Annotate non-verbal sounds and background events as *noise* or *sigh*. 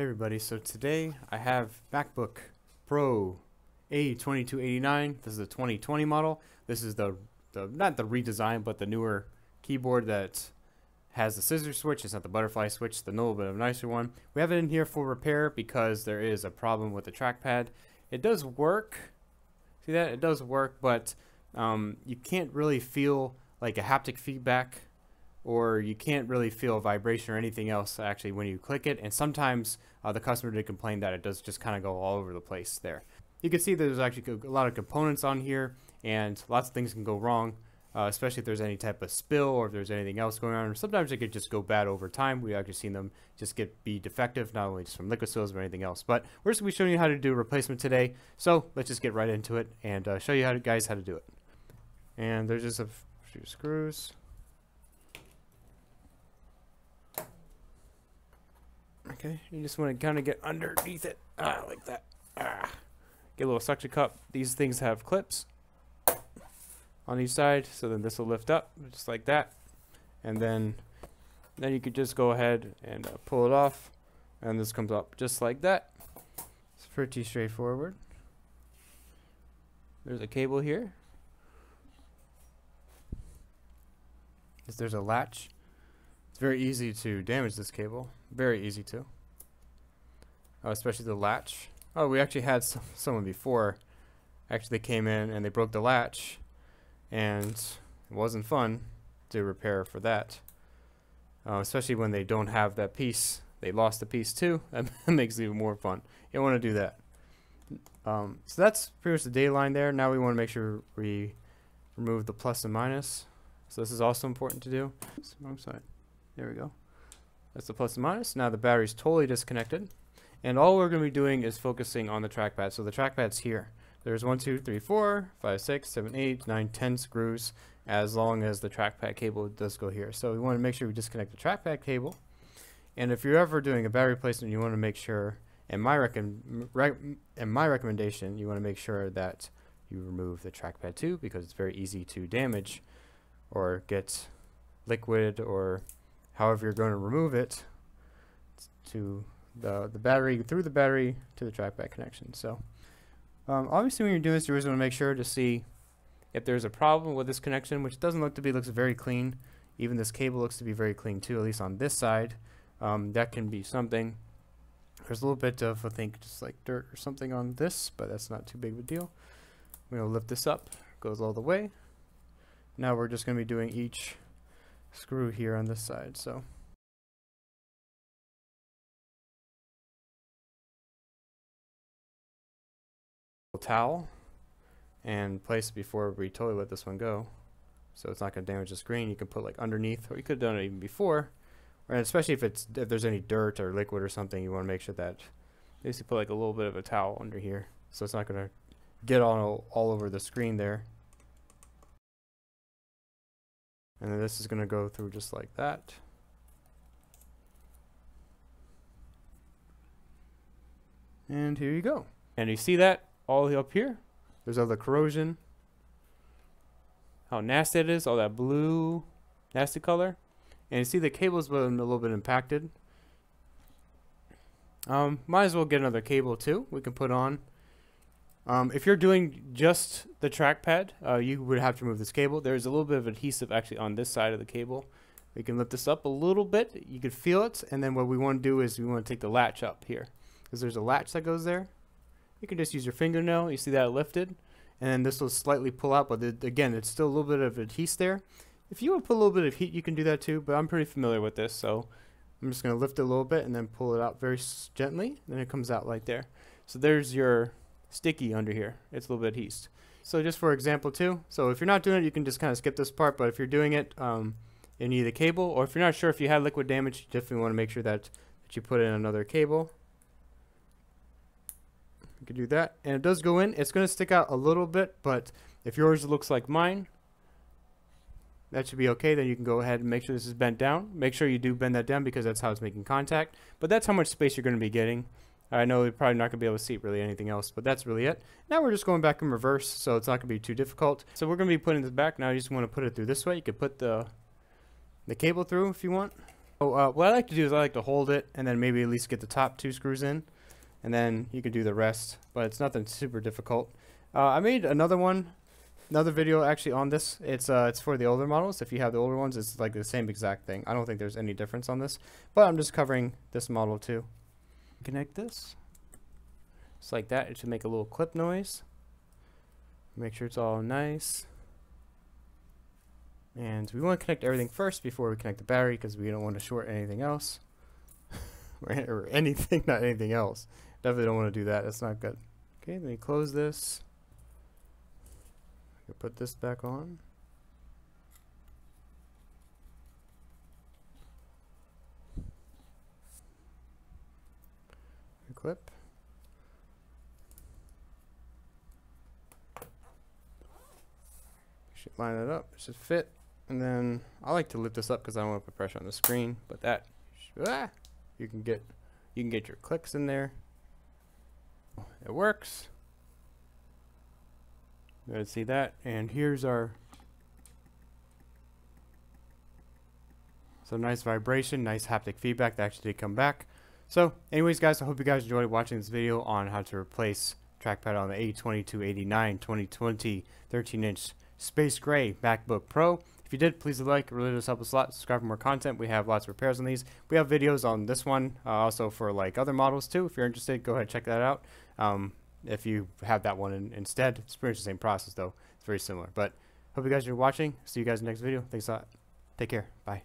Hey everybody, so today I have MacBook Pro A2289. This is the 2020 model. This is the, the not the redesign, but the newer keyboard that has the scissor switch. It's not the butterfly switch, the little bit of nicer one. We have it in here for repair because there is a problem with the trackpad. It does work. See that? It does work, but um, you can't really feel like a haptic feedback or you can't really feel vibration or anything else actually when you click it. And sometimes uh, the customer did complain that it does just kind of go all over the place there. You can see there's actually a lot of components on here and lots of things can go wrong, uh, especially if there's any type of spill or if there's anything else going on. Or sometimes it could just go bad over time. We've actually seen them just get be defective, not only just from liquid spills but anything else. But we're just going to be showing you how to do a replacement today. So let's just get right into it and uh, show you how to, guys how to do it. And there's just a few screws. Okay, you just want to kind of get underneath it, ah, like that. Ah. Get a little suction cup. These things have clips on each side, so then this will lift up just like that, and then then you could just go ahead and uh, pull it off, and this comes up just like that. It's pretty straightforward. There's a cable here. There's a latch. It's very easy to damage this cable. Very easy to. Uh, especially the latch. Oh, we actually had some, *laughs* someone before. Actually, they came in and they broke the latch. And it wasn't fun to repair for that. Uh, especially when they don't have that piece. They lost the piece too. *laughs* That makes it even more fun. You don't want to do that. Um, so that's pretty much the data line there. Now we want to make sure we remove the plus and minus. So this is also important to do. Wrong side. There we go. That's the plus and minus. Now the battery's totally disconnected. And all we're going to be doing is focusing on the trackpad. So the trackpad's here. There's 1, 2, 3, 4, 5, 6, 7, 8, 9, 10 screws as long as the trackpad cable does go here. So we want to make sure we disconnect the trackpad cable. And if you're ever doing a battery replacement, you want to make sure, and my, rec and my recommendation, you want to make sure that you remove the trackpad too because it's very easy to damage or get liquid or however you're going to remove it to the, the battery, through the battery to the trackpad connection. So um, obviously when you're doing this, you always want to make sure to see if there's a problem with this connection, which doesn't look to be, looks very clean. Even this cable looks to be very clean too, at least on this side. Um, that can be something. There's a little bit of, I think, just like dirt or something on this, but that's not too big of a deal. I'm going to lift this up, goes all the way. Now we're just going to be doing each screw here on this side. So. towel and place before we totally let this one go so it's not going to damage the screen you can put like underneath or you could have done it even before and especially if it's if there's any dirt or liquid or something you want to make sure that basically put like a little bit of a towel under here so it's not going to get all, all over the screen there and then this is going to go through just like that. And here you go. And you see that all up here? There's all the corrosion. How nasty it is, all that blue, nasty color. And you see the cable's been a little bit impacted. Um, might as well get another cable too. We can put on um, if you're doing just the trackpad, uh, you would have to remove this cable. There's a little bit of adhesive actually on this side of the cable. We can lift this up a little bit. You can feel it. And then what we want to do is we want to take the latch up here. Because there's a latch that goes there. You can just use your fingernail. You see that lifted. And then this will slightly pull out. But it, again, it's still a little bit of adhesive there. If you want to put a little bit of heat, you can do that too. But I'm pretty familiar with this. So I'm just going to lift it a little bit and then pull it out very gently. Then it comes out right there. So there's your sticky under here. It's a little bit yeast. So just for example too, so if you're not doing it, you can just kind of skip this part, but if you're doing it, um, you need a cable, or if you're not sure if you had liquid damage, you definitely want to make sure that, that you put in another cable. You can do that, and it does go in. It's going to stick out a little bit, but if yours looks like mine, that should be okay. Then you can go ahead and make sure this is bent down. Make sure you do bend that down because that's how it's making contact. But that's how much space you're going to be getting. I know we're probably not going to be able to see really anything else, but that's really it. Now we're just going back in reverse, so it's not going to be too difficult. So we're going to be putting this back. Now you just want to put it through this way. You could put the, the cable through if you want. So uh, what I like to do is I like to hold it and then maybe at least get the top two screws in, and then you can do the rest. But it's nothing super difficult. Uh, I made another one, another video actually on this. It's uh, it's for the older models. If you have the older ones, it's like the same exact thing. I don't think there's any difference on this, but I'm just covering this model too. Connect this. Just like that. It should make a little clip noise. Make sure it's all nice. And we want to connect everything first before we connect the battery because we don't want to short anything else. *laughs* or anything, *laughs* not anything else. Definitely don't want to do that. That's not good. Okay, let me close this. Put this back on. Clip. Should line it up. It should fit. And then I like to lift this up because I don't want to put pressure on the screen. But that, ah, you can get, you can get your clicks in there. It works. You guys see that? And here's our so nice vibration, nice haptic feedback that actually did come back. So anyways guys, I hope you guys enjoyed watching this video on how to replace trackpad on the A2289 2020 13 inch Space Gray MacBook Pro. If you did, please like. It really does help us a lot. Subscribe for more content. We have lots of repairs on these. We have videos on this one, uh, also for like other models too. If you're interested, go ahead and check that out. Um, if you have that one in, instead, it's pretty much the same process though. It's very similar. But hope you guys are watching. See you guys in the next video. Thanks a lot. Take care. Bye.